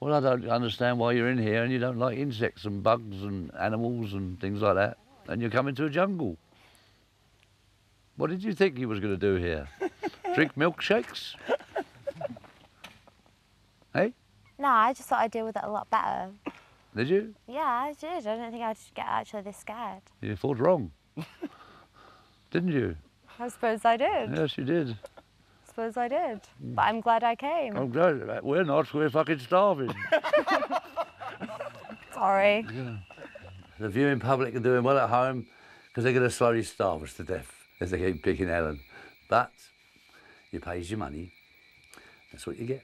Well, I don't understand why you're in here and you don't like insects and bugs and animals and things like that, and you're coming to a jungle. What did you think you was going to do here? Drink milkshakes? hey, No, I just thought I'd deal with it a lot better. did you? Yeah, I did. I didn't think I'd get actually this scared. You thought wrong, didn't you? I suppose I did. Yes, you did. I suppose I did. But I'm glad I came. I'm glad. We're not. We're fucking starving. Sorry. the viewing public are doing well at home because they're going to slowly starve us to death if they keep picking Helen. But you pays your money. That's what you get.